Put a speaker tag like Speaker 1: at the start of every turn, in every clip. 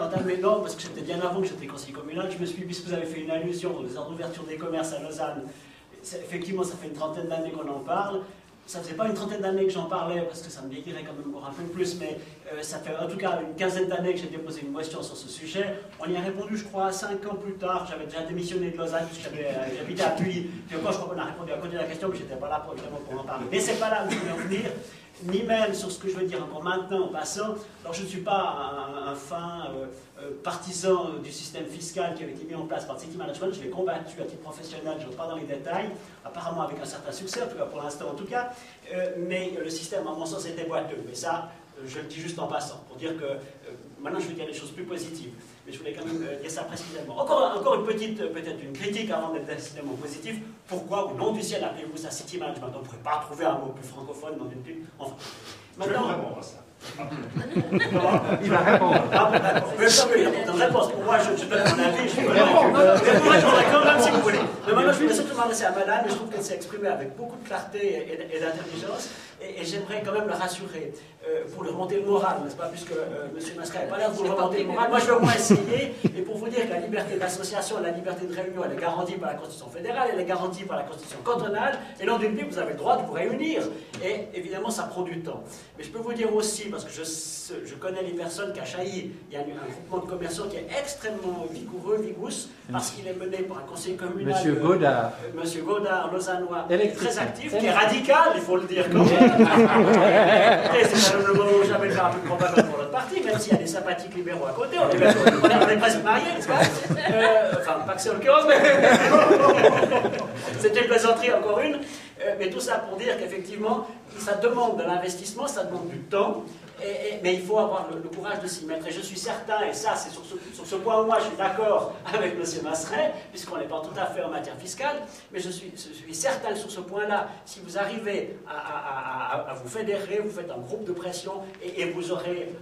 Speaker 1: entamé, non, parce que c'était bien avant que j'étais conseiller communal, je me suis dit, puisque vous avez fait une allusion aux ouvertures des commerces à Lausanne, effectivement, ça fait une trentaine d'années qu'on en parle. Ça faisait pas une trentaine d'années que j'en parlais, parce que ça me vieillirait quand même encore un peu plus, mais euh, ça fait en tout cas une quinzaine d'années que j'ai déposé une question sur ce sujet. On y a répondu, je crois, cinq ans plus tard. J'avais déjà démissionné de Lausanne, puisque euh, à Puy. Puis encore, je crois qu'on a répondu à côté de la question, mais j'étais pas là pour, évidemment en parler. Mais c'est pas là où je voulais en venir ni même sur ce que je veux dire encore maintenant en passant. Alors je ne suis pas un, fin euh, euh, partisan du système fiscal qui avait été mis en place par City Management, je l'ai combattu à titre professionnel, je ne pas dans les détails, apparemment avec un certain succès, en tout cas pour l'instant en tout cas, euh, mais le système à mon sens était boiteux. Mais ça, je le dis juste en passant, pour dire que maintenant je vais dire des choses plus positives mais je voulais quand même euh, dire ça précisément. Encore, encore une petite, euh, peut-être une critique avant d'être décidément positif. Pourquoi, au nom du ciel, appelez-vous ça City Management? On ne pourrait pas trouver un mot plus francophone dans une pub. Enfin,
Speaker 2: maintenant, je à ça.
Speaker 3: Il va répondre.
Speaker 1: Ah, bon, d'accord. Mais ça, il y a une réponse. Pour moi, je, je donne mon avis. Je suis Mais moi, je quand même, si vous voulez. Mais m'adresser à madame, et je trouve qu'elle s'est exprimée avec beaucoup de clarté et, d'intelligence, et, j'aimerais quand même la rassurer, euh, pour lui remonter le moral, n'est-ce pas, puisque euh, M. Masca n'est pas là pour lui remonter le moral. Moi, je vais au moins essayer, et pour vous dire liberté d'association, la liberté de réunion, elle est garantie par la Constitution fédérale, elle est garantie par la Constitution cantonale, et dans une ville, vous avez le droit de vous réunir. Et évidemment, ça prend du temps. Mais je peux vous dire aussi, parce que je, je connais les personnes qu'à Chailly, il y a un groupement de commerçants qui est extrêmement vigoureux, vigousse, parce qu'il est mené par un conseiller communal.
Speaker 3: Monsieur Godard.
Speaker 1: Euh, Monsieur Godard, lausannois, très actif, qui est radical, il faut le dire quand même. c'est le moment où j'avais un peu de même s'il y a des sympathiques libéraux à côté, on est, on est presque mariés, n'est-ce pas euh, Enfin, pas que c'est en l'occurrence, mais. C'était une plaisanterie, encore une. Euh, mais tout ça pour dire qu'effectivement, ça demande de l'investissement, ça demande du temps, mais il faut avoir le, courage de s'y mettre. Et je suis certain, et ça c'est sur ce, point où moi je suis d'accord avec M. Masseret, puisqu'on n'est pas tout à fait en matière fiscale, mais je suis, certain que sur ce point-là, si vous arrivez à, vous fédérer, vous faites un groupe de pression, et, vous aurez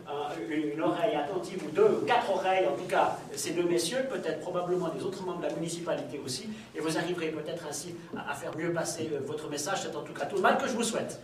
Speaker 1: une, oreille attentive, ou deux, ou quatre oreilles, en tout cas ces deux messieurs, peut-être probablement des autres membres de la municipalité aussi, et vous arriverez peut-être ainsi à, faire mieux passer euh, votre message. C'est en tout cas tout le mal que je vous souhaite.